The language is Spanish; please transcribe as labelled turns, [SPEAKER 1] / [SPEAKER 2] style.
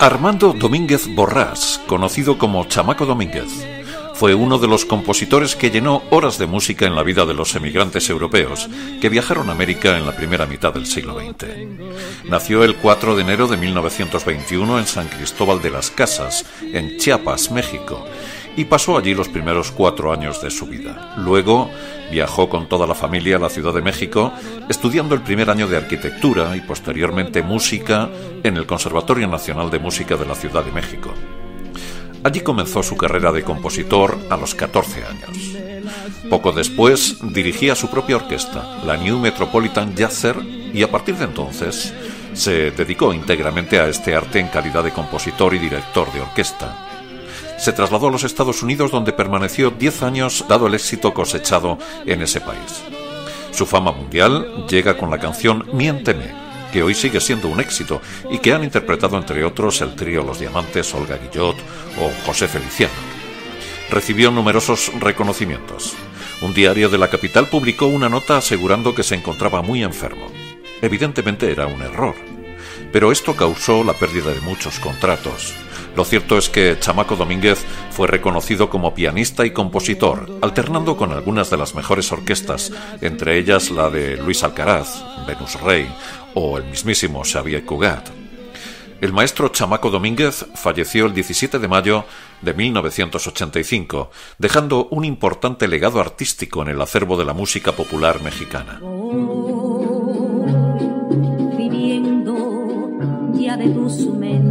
[SPEAKER 1] Armando Domínguez Borrás, conocido como Chamaco Domínguez, fue uno de los compositores que llenó horas de música en la vida de los emigrantes europeos que viajaron a América en la primera mitad del siglo XX. Nació el 4 de enero de 1921 en San Cristóbal de las Casas, en Chiapas, México, y pasó allí los primeros cuatro años de su vida. Luego viajó con toda la familia a la Ciudad de México, estudiando el primer año de arquitectura y posteriormente música en el Conservatorio Nacional de Música de la Ciudad de México. Allí comenzó su carrera de compositor a los 14 años. Poco después dirigía su propia orquesta, la New Metropolitan Jazzer, y a partir de entonces se dedicó íntegramente a este arte en calidad de compositor y director de orquesta se trasladó a los Estados Unidos donde permaneció 10 años dado el éxito cosechado en ese país. Su fama mundial llega con la canción Miénteme, que hoy sigue siendo un éxito y que han interpretado entre otros el trío Los Diamantes, Olga Guillot o José Feliciano. Recibió numerosos reconocimientos. Un diario de la capital publicó una nota asegurando que se encontraba muy enfermo. Evidentemente era un error, pero esto causó la pérdida de muchos contratos. Lo cierto es que Chamaco Domínguez fue reconocido como pianista y compositor, alternando con algunas de las mejores orquestas, entre ellas la de Luis Alcaraz, Venus Rey o el mismísimo Xavier Cugat. El maestro Chamaco Domínguez falleció el 17 de mayo de 1985, dejando un importante legado artístico en el acervo de la música popular mexicana.
[SPEAKER 2] verbo sumen